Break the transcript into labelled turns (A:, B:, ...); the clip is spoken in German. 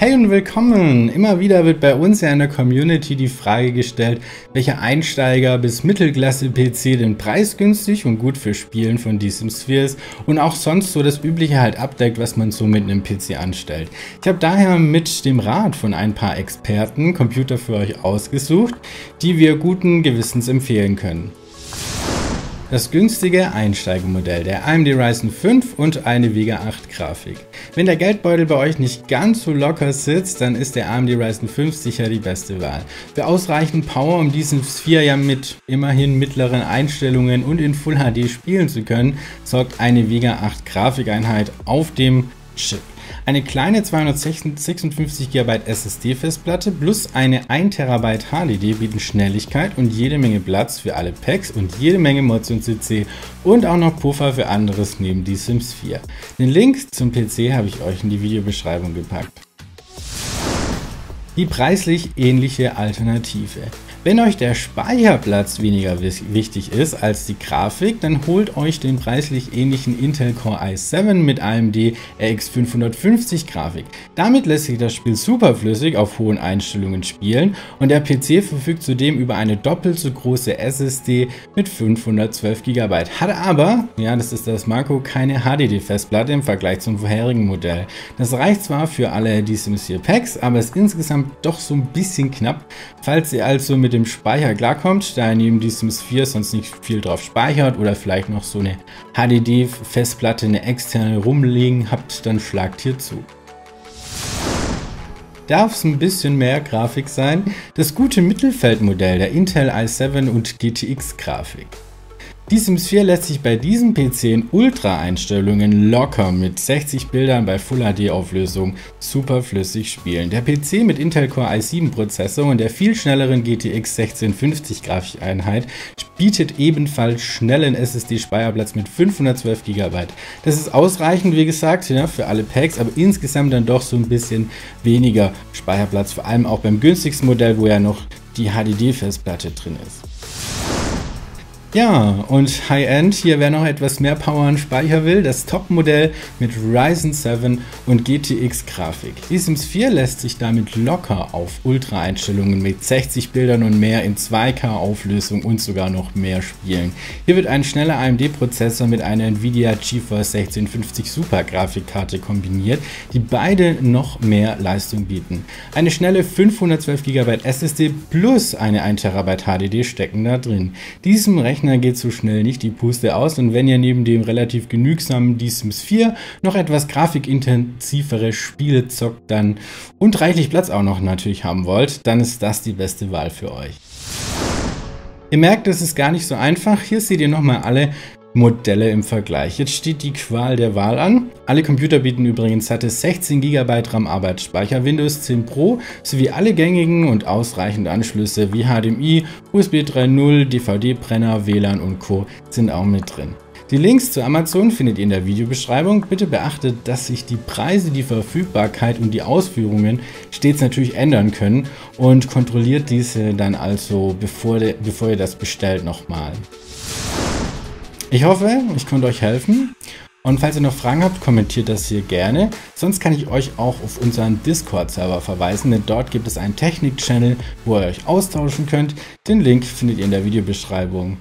A: Hey und willkommen! Immer wieder wird bei uns ja in der Community die Frage gestellt, welcher Einsteiger bis Mittelklasse-PC denn preisgünstig und gut für Spielen von diesem Sphere ist und auch sonst so das Übliche halt abdeckt, was man so mit einem PC anstellt. Ich habe daher mit dem Rat von ein paar Experten Computer für euch ausgesucht, die wir guten Gewissens empfehlen können. Das günstige Einsteigermodell der AMD Ryzen 5 und eine Vega 8 Grafik. Wenn der Geldbeutel bei euch nicht ganz so locker sitzt, dann ist der AMD Ryzen 5 sicher die beste Wahl. Für ausreichend Power, um diesen Sphere ja mit immerhin mittleren Einstellungen und in Full HD spielen zu können, sorgt eine Vega 8 Grafikeinheit auf dem Chip. Eine kleine 256 GB SSD-Festplatte plus eine 1 TB HDD bieten Schnelligkeit und jede Menge Platz für alle Packs und jede Menge Mods und CC und auch noch Puffer für anderes neben die Sims 4. Den Link zum PC habe ich euch in die Videobeschreibung gepackt. Die preislich ähnliche Alternative. Wenn euch der Speicherplatz weniger wichtig ist als die Grafik, dann holt euch den preislich ähnlichen Intel Core i7 mit AMD RX 550 Grafik. Damit lässt sich das Spiel super flüssig auf hohen Einstellungen spielen und der PC verfügt zudem über eine doppelt so große SSD mit 512 GB. Hat aber, ja das ist das Marco, keine HDD-Festplatte im Vergleich zum vorherigen Modell. Das reicht zwar für alle die Sims 4 Packs, aber ist insgesamt doch so ein bisschen knapp. Falls ihr also mit dem Speicher klarkommt, da ihr neben diesem Sphere sonst nicht viel drauf speichert oder vielleicht noch so eine HDD-Festplatte, eine externe rumliegen habt, dann schlagt hier zu. Darf es ein bisschen mehr Grafik sein? Das gute Mittelfeldmodell der Intel i7 und GTX Grafik. Die Sims 4 lässt sich bei diesem PC in Ultra-Einstellungen locker mit 60 Bildern bei Full HD Auflösung super flüssig spielen. Der PC mit Intel Core i7 Prozessor und der viel schnelleren GTX 1650 Grafikeinheit bietet ebenfalls schnellen SSD Speicherplatz mit 512 GB. Das ist ausreichend, wie gesagt, für alle Packs, aber insgesamt dann doch so ein bisschen weniger Speicherplatz, vor allem auch beim günstigsten Modell, wo ja noch die HDD-Festplatte drin ist. Ja, und High-End, hier wer noch etwas mehr Power und Speicher will, das Top-Modell mit Ryzen 7 und GTX Grafik. Die Sims 4 lässt sich damit locker auf Ultra-Einstellungen mit 60 Bildern und mehr in 2K Auflösung und sogar noch mehr spielen. Hier wird ein schneller AMD-Prozessor mit einer Nvidia GeForce 1650 Super Grafikkarte kombiniert, die beide noch mehr Leistung bieten. Eine schnelle 512 GB SSD plus eine 1 TB HDD stecken da drin. Diesem Rechner Rechner geht so schnell nicht die Puste aus und wenn ihr neben dem relativ genügsamen Die Sims 4 noch etwas grafikintensivere Spiele zockt dann und reichlich Platz auch noch natürlich haben wollt, dann ist das die beste Wahl für euch. Ihr merkt, es ist gar nicht so einfach. Hier seht ihr nochmal alle Modelle im Vergleich. Jetzt steht die Qual der Wahl an. Alle Computer bieten übrigens satte 16 GB RAM Arbeitsspeicher, Windows 10 Pro sowie alle gängigen und ausreichende Anschlüsse wie HDMI, USB 3.0, DVD-Brenner, WLAN und Co. sind auch mit drin. Die Links zu Amazon findet ihr in der Videobeschreibung. Bitte beachtet, dass sich die Preise, die Verfügbarkeit und die Ausführungen stets natürlich ändern können und kontrolliert diese dann also, bevor, bevor ihr das bestellt, nochmal. Ich hoffe, ich konnte euch helfen. Und falls ihr noch Fragen habt, kommentiert das hier gerne. Sonst kann ich euch auch auf unseren Discord-Server verweisen, denn dort gibt es einen Technik-Channel, wo ihr euch austauschen könnt. Den Link findet ihr in der Videobeschreibung.